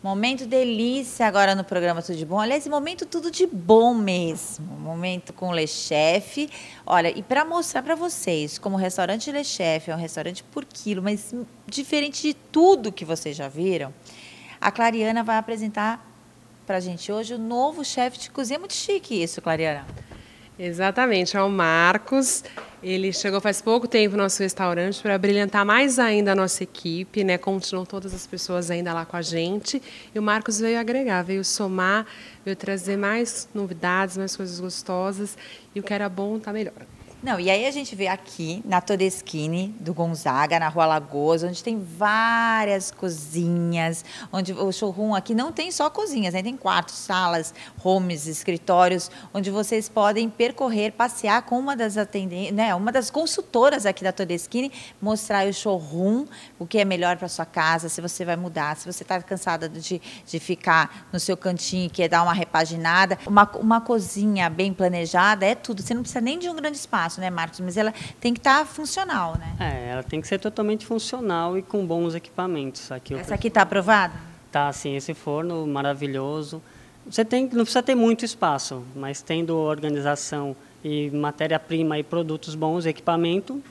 Momento delícia agora no programa Tudo de Bom. Aliás, momento tudo de bom mesmo. Momento com o Le Chef. Olha, e para mostrar para vocês como o restaurante Le Chef é um restaurante por quilo, mas diferente de tudo que vocês já viram, a Clariana vai apresentar para a gente hoje o novo chefe de cozinha. Muito chique isso, Clariana. Exatamente, é o Marcos. Ele chegou faz pouco tempo no nosso restaurante para brilhantar mais ainda a nossa equipe, né? Continuam todas as pessoas ainda lá com a gente. E o Marcos veio agregar, veio somar, veio trazer mais novidades, mais coisas gostosas. E o que era bom está melhor. Não, e aí a gente vê aqui na Todeschini do Gonzaga, na Rua Lagoas, onde tem várias cozinhas, onde o showroom aqui não tem só cozinhas, né? tem quartos, salas, homes, escritórios, onde vocês podem percorrer, passear com uma das atendentes, né? uma das consultoras aqui da Todeschini, mostrar o showroom, o que é melhor para sua casa, se você vai mudar, se você está cansada de, de ficar no seu cantinho e quer dar uma repaginada. Uma, uma cozinha bem planejada é tudo, você não precisa nem de um grande espaço fácil, né, Marcos? Mas ela tem que estar tá funcional, né? É, ela tem que ser totalmente funcional e com bons equipamentos. Aqui Essa aqui está aprovada? Tá, sim. Esse forno maravilhoso. Você tem, não precisa ter muito espaço, mas tendo organização e matéria-prima e produtos bons, equipamento,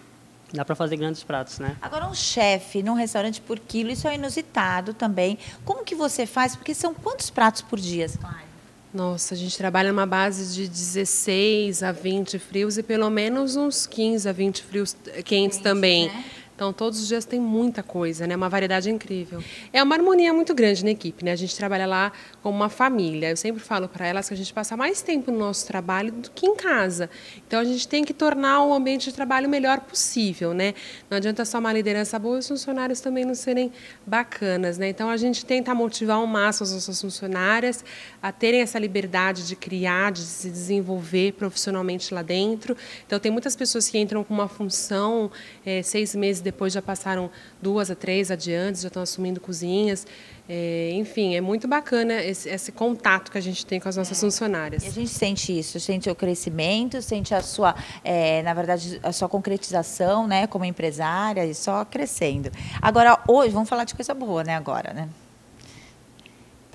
dá para fazer grandes pratos, né? Agora um chefe num restaurante por quilo, isso é inusitado também. Como que você faz? Porque são quantos pratos por dia, Clara? Nossa, a gente trabalha numa base de 16 a 20 frios e pelo menos uns 15 a 20 frios quentes, quentes também. Né? Então, todos os dias tem muita coisa, né? Uma variedade incrível. É uma harmonia muito grande na equipe, né? A gente trabalha lá como uma família. Eu sempre falo para elas que a gente passa mais tempo no nosso trabalho do que em casa. Então, a gente tem que tornar o ambiente de trabalho o melhor possível, né? Não adianta só uma liderança boa e os funcionários também não serem bacanas, né? Então, a gente tenta motivar ao máximo as nossas funcionárias a terem essa liberdade de criar, de se desenvolver profissionalmente lá dentro. Então, tem muitas pessoas que entram com uma função é, seis meses depois já passaram duas a três adiantes, já estão assumindo cozinhas. É, enfim, é muito bacana esse, esse, contato que a gente tem com as nossas é. funcionárias. E a gente sente isso, sente o crescimento, sente a sua, é, na verdade, a sua concretização, né, como empresária, e só crescendo. Agora, hoje, vamos falar de coisa boa, né, agora, né?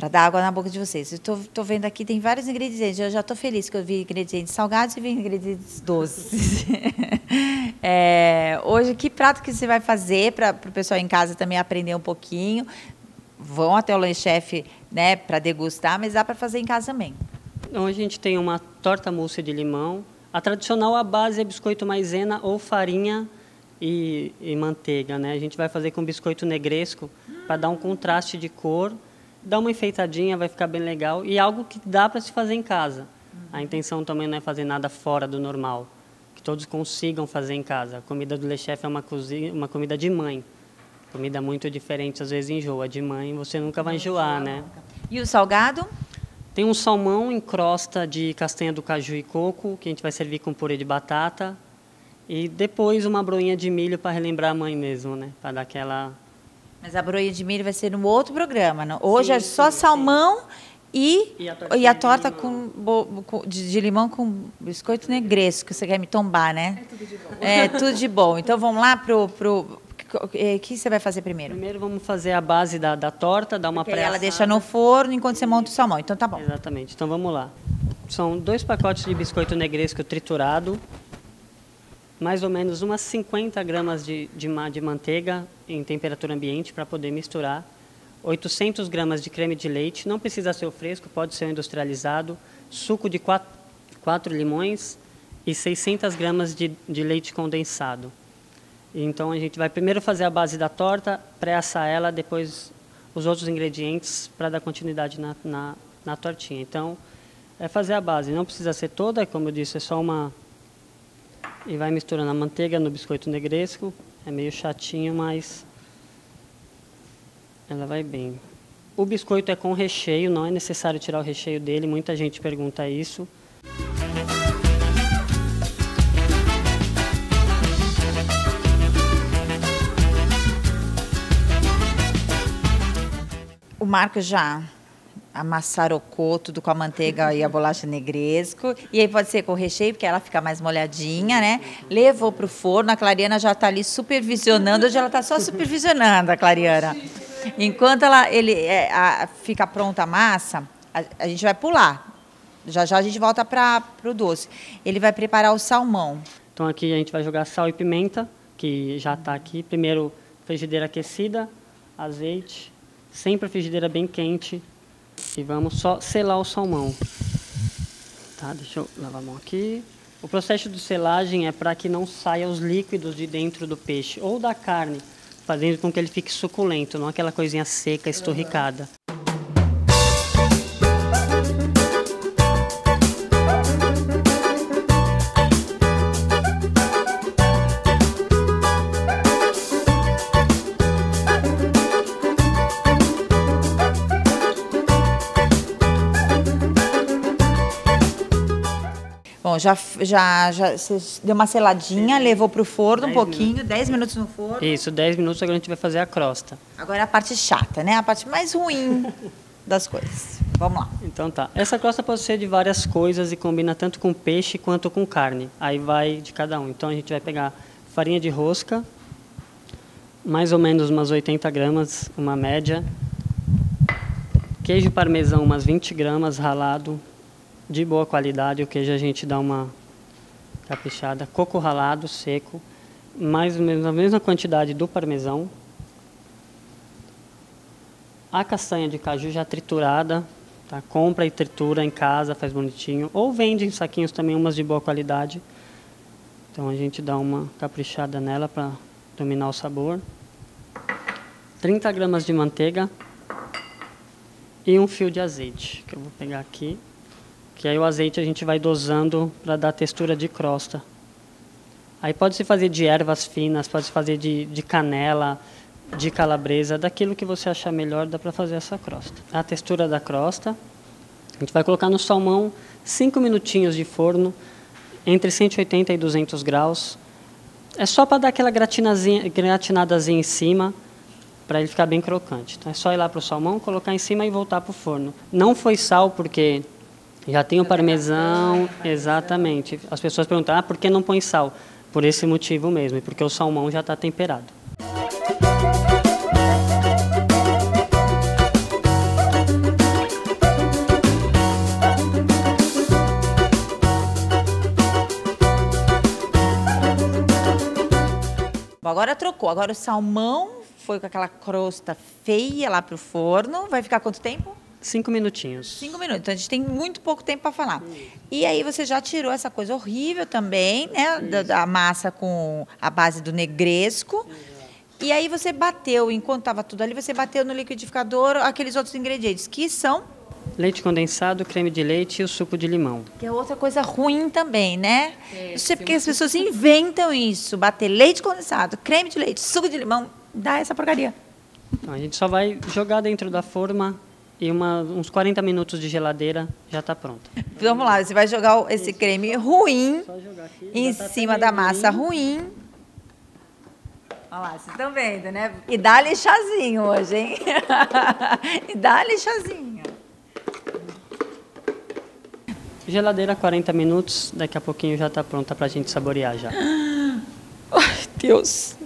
para dar água na boca de vocês. Estou vendo aqui, tem vários ingredientes. Eu já estou feliz que eu vi ingredientes salgados e vi ingredientes doces. hoje, que prato que você vai fazer para o pessoal em casa também aprender um pouquinho? Vão até o lanche-chefe né, para degustar, mas dá para fazer em casa também. Hoje a gente tem uma torta mousse de limão. A tradicional, a base é biscoito maisena ou farinha e, e manteiga. Né? A gente vai fazer com biscoito negresco para dar um contraste de cor dá uma enfeitadinha, vai ficar bem legal e algo que dá para se fazer em casa. A intenção também não é fazer nada fora do normal, que todos consigam fazer em casa. A comida do Le Chef é uma, cozinha, uma comida de mãe. Comida muito diferente, às vezes enjoa. De mãe você nunca vai enjoar, né? E o salgado? Tem um salmão em crosta de castanha do caju e coco, que a gente vai servir com purê de batata. E depois uma broinha de milho para relembrar a mãe mesmo, né? Para dar aquela mas a broia de milho vai ser no outro programa. Não? Hoje sim, é só sim, salmão sim. E, e, a e a torta de com, de, de, limão com biscoito negresco. Você quer me tombar, né? É tudo de bom. É tudo de bom. Então vamos lá pro, pro o que você vai fazer primeiro? Primeiro vamos fazer a base da, da torta, dar uma pré ela deixa no forno enquanto você monta o salmão. Então tá bom. Exatamente. Então vamos lá. São dois pacotes de biscoito negresco triturado, mais ou menos umas 50 gramas de, de, de manteiga em temperatura ambiente para poder misturar, 800 gramas de creme de leite, não precisa ser o fresco, pode ser o industrializado, suco de 4, 4 limões e 600 gramas de, de leite condensado. Então a gente vai primeiro fazer a base da torta, pré-assar ela, depois os outros ingredientes para dar continuidade na, na, na tortinha. Então é fazer a base, não precisa ser toda, como eu disse, é só uma e vai misturando a manteiga no biscoito negresco. É meio chatinho, mas ela vai bem. O biscoito é com recheio, não é necessário tirar o recheio dele. Muita gente pergunta isso. O Marco já amassarocou tudo com a manteiga e a bolacha negresco. E aí pode ser com recheio, porque ela fica mais molhadinha, né? Levou para o forno, a Clariana já está ali supervisionando. Hoje ela está só supervisionando, a Clariana. Enquanto ela, ele, é, a, fica pronta a massa, a, a, gente vai pular. Já já a gente volta para o doce. Ele vai preparar o salmão. Então aqui a gente vai jogar sal e pimenta, que já está aqui. Primeiro, frigideira aquecida, azeite, sempre a frigideira bem quente. E vamos só selar o salmão. Tá, deixa eu lavar a mão aqui. O processo de selagem é para que não saia os líquidos de dentro do peixe ou da carne, fazendo com que ele fique suculento, não aquela coisinha seca, esturricada. Já, já, já deu uma seladinha, levou para o forno um pouquinho, minutos. 10 minutos no forno. Isso, 10 minutos agora a gente vai fazer a crosta. Agora é a parte chata, né? A parte mais ruim das coisas. Vamos lá. Então tá. Essa crosta pode ser de várias coisas e combina tanto com peixe quanto com carne. Aí vai de cada um. Então a gente vai pegar farinha de rosca, mais ou menos umas 80 gramas, uma média. Queijo parmesão, umas 20 gramas ralado, de boa qualidade, o queijo a gente dá uma caprichada. Coco ralado, seco, mais ou menos a mesma quantidade do parmesão. A castanha de caju já triturada, tá? compra e tritura em casa, faz bonitinho. Ou vende em saquinhos também, umas de boa qualidade. Então a gente dá uma caprichada nela para dominar o sabor. 30 gramas de manteiga e um fio de azeite, que eu vou pegar aqui que aí o azeite a gente vai dosando para dar textura de crosta. Aí pode se fazer de ervas finas, pode se fazer de, de canela, de calabresa, daquilo que você achar melhor, dá para fazer essa crosta. A textura da crosta, a gente vai colocar no salmão 5 minutinhos de forno, entre 180 e 200 graus. É só para dar aquela gratinadazinha em cima, para ele ficar bem crocante. Então é só ir lá para o salmão, colocar em cima e voltar para o forno. Não foi sal, porque já tem o parmesão, exatamente. As pessoas perguntam, ah, por que não põe sal? Por esse motivo mesmo, porque o salmão já está temperado. Bom, agora trocou. Agora o salmão foi com aquela crosta feia lá para o forno. Vai ficar quanto tempo? Cinco minutinhos. Cinco minutos. Então a gente tem muito pouco tempo para falar. E aí você já tirou essa coisa horrível também, né? Da, da, massa com a base do negresco. E aí você bateu, enquanto estava tudo ali, você bateu no liquidificador aqueles outros ingredientes, que são Leite condensado, creme de leite e o suco de limão. Que é outra coisa ruim também, né? É, Não sei porque as pessoas inventam isso. Bater leite condensado, creme de leite, suco de limão, dá essa porcaria. Então, a gente só vai jogar dentro da forma e uma, uns 40 minutos de geladeira já está pronto. Vamos lá, você vai jogar esse creme ruim em tá cima da massa ruim. ruim. Olha lá, vocês estão vendo, né? E dá-lhe chazinho hoje, hein? e dá-lhe chazinho. Geladeira 40 minutos, daqui a pouquinho já está pronta para a gente saborear já. Ai, Deus.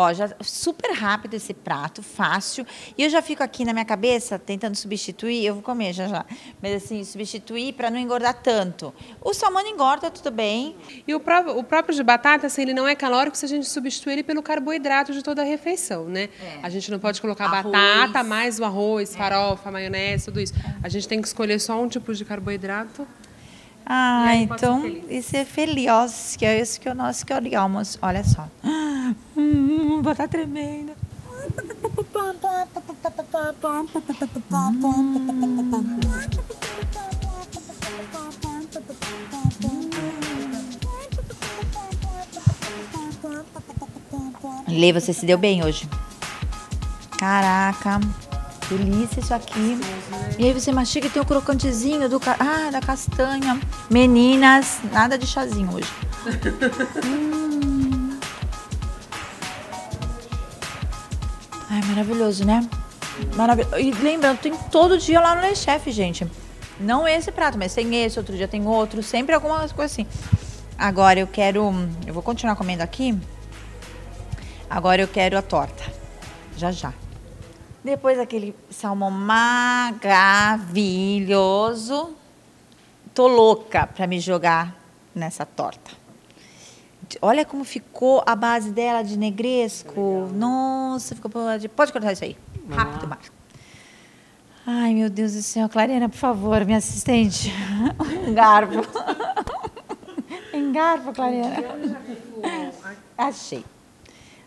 Ó, já super rápido esse prato, fácil. E eu já fico aqui na minha cabeça tentando substituir, eu vou comer já já, mas assim, substituir para não engordar tanto. O salmão engorda, tudo bem. E o próprio, o próprio de batata, assim, ele não é calórico se a gente substituir ele pelo carboidrato de toda a refeição, né? É. A gente não pode colocar arroz. batata, mais o arroz, farofa, é. maionese, tudo isso. A gente tem que escolher só um tipo de carboidrato. Ah, então, isso é feliz, que é isso que nós queremos. Olha só. Hum, vou estar tremendo. Lê, você se deu bem hoje. Caraca, delícia isso aqui. E aí você mastiga e tem o crocantezinho do, ah, da castanha. Meninas, nada de chazinho hoje. hum. Ai, maravilhoso, né? Maravilhoso. E lembrando, tem todo dia lá no Le Chef, gente. Não esse prato, mas tem esse, outro dia tem outro, sempre algumas coisas assim. Agora eu quero. Eu vou continuar comendo aqui. Agora eu quero a torta. Já já. Depois aquele salmão maravilhoso. Tô louca para me jogar nessa torta. Olha como ficou a base dela de negresco. Nossa, ficou. Pode cortar isso aí. Rápido, Marcos. Ai, meu Deus do céu. Clarena, por favor, minha assistente. Um garfo. Tem garfo, Clarena. Achei.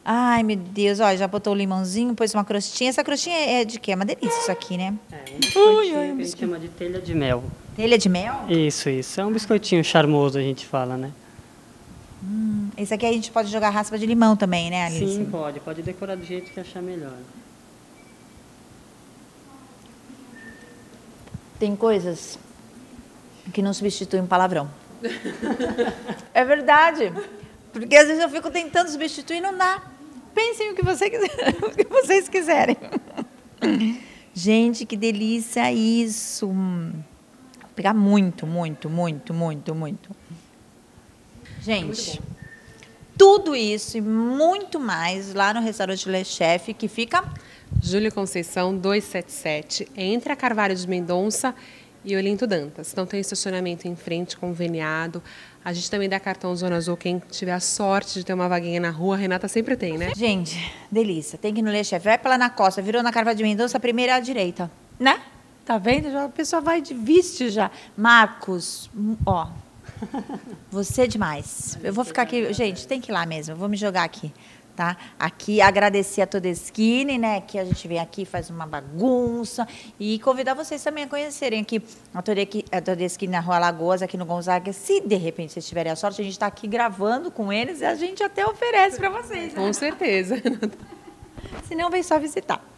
Ai, meu Deus. Olha, já botou o limãozinho, pôs uma crostinha. Essa crostinha é de quê? É uma delícia isso aqui, né? É, um biscoitinho que a gente chama de telha de mel. Telha de mel? Isso, isso. É um biscoitinho charmoso, a gente fala, né? Hum, esse aqui a gente pode jogar raspa de limão também, né, Alice? Sim, pode. Pode decorar do jeito que achar melhor. Tem coisas que não substituem palavrão. é verdade. Porque às vezes eu fico tentando substituir e não dá. Pensem o que, você quiser, o que vocês quiserem. Gente, que delícia isso. Vou pegar muito, muito, muito, muito, muito. Gente, tudo isso e muito mais lá no restaurante Le Chef, que fica Júlio Conceição 277, entre a Carvalho de Mendonça e Olinto Dantas. Então tem estacionamento em frente, conveniado. A gente também dá cartão Zona Azul, quem tiver a sorte de ter uma vaguinha na rua, a Renata sempre tem, né? Gente, delícia. Tem que ir no Le Chef. Vai pela na costa, virou na Carvalho de Mendonça, primeira à direita. Né? Tá vendo? Já, a pessoa vai de viste já. Marcos, ó. Você é demais. Eu vou ficar aqui. Gente, tem que ir lá mesmo. Eu vou me jogar aqui tá? Aqui agradecer a Todeskine, né, que a gente vem aqui faz uma bagunça e convidar vocês também a conhecerem aqui a Todeskine na Rua Lagoas, aqui no Gonzaga. Se de repente vocês tiverem a sorte, a gente está aqui gravando com eles e a gente até oferece para vocês. Né? Com certeza. Se não, vem só visitar.